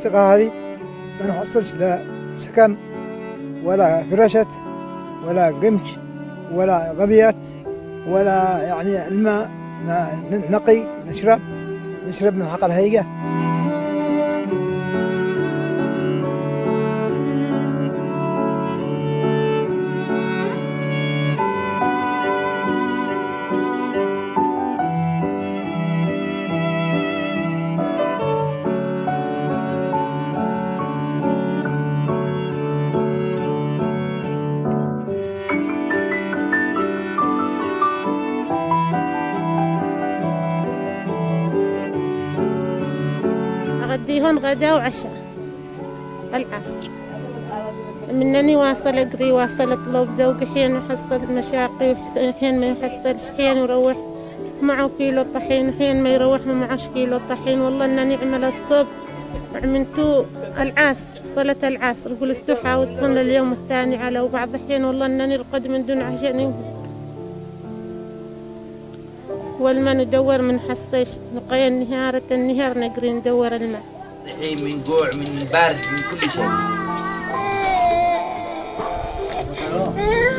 المنطقة هذه ما نحصلش لا سكن ولا فرشة ولا قمش ولا غبيات ولا يعني الماء ما نقي نشرب نشرب من حق الهيئة. أغديهن غدا وعشاء. العصر. منني واصل أقري واصل أطلب زوجي حين يحصل مشاقي وحين ما يحصلش حين يروح معه كيلو طحين وحين ما يروح ما معهش كيلو طحين. والله إنني أعمل الصبح عملتو العصر صلاة العصر. قلت حاوسهن اليوم الثاني على وبعض الحين والله إنني رقد من دون عشان والما ندور من حصيش نقيا النهارة النهار نقري ندور الماء. الحين من جوع من بارد من كل شيء.